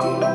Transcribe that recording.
Cool.